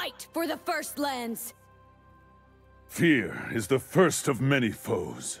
Fight for the First Lands! Fear is the first of many foes.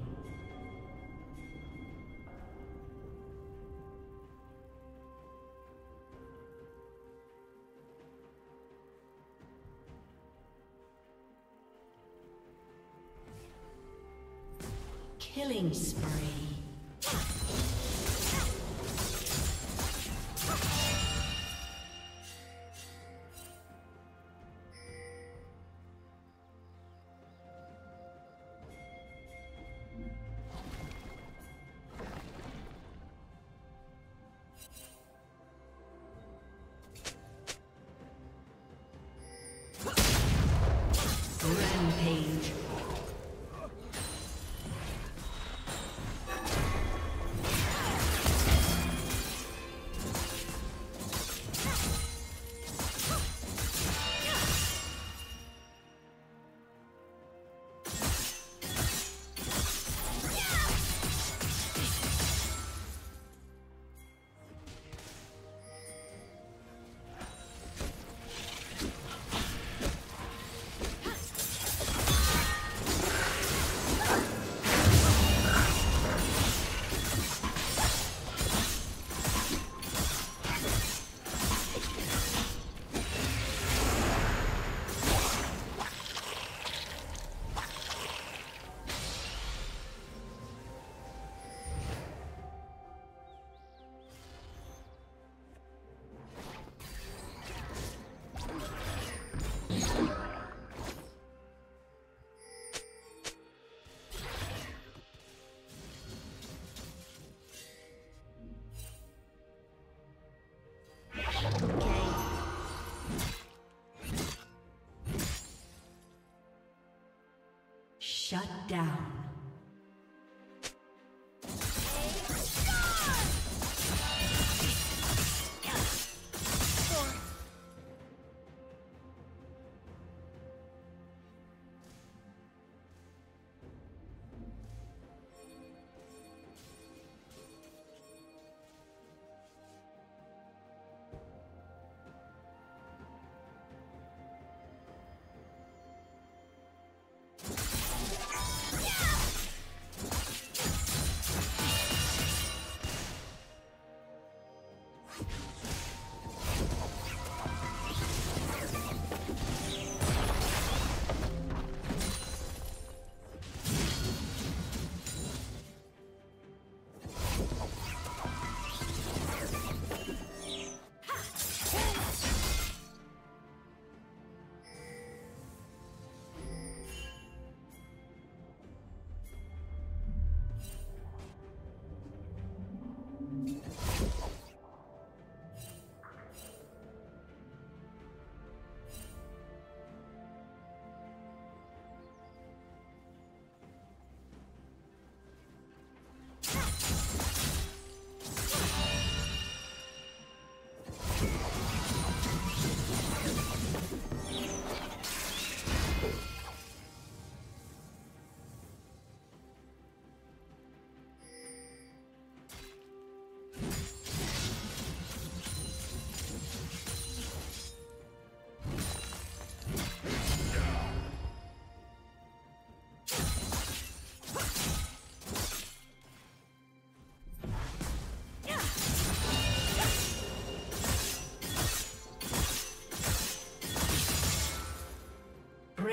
Shut down.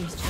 Team's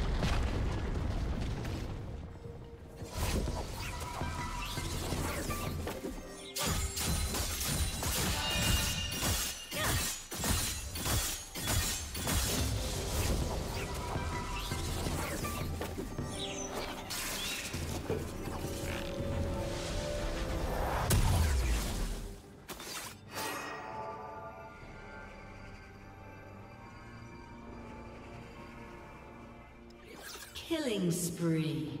Killing spree.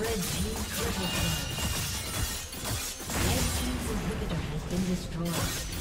Red team triple kill. Red team's inhibitor has been destroyed.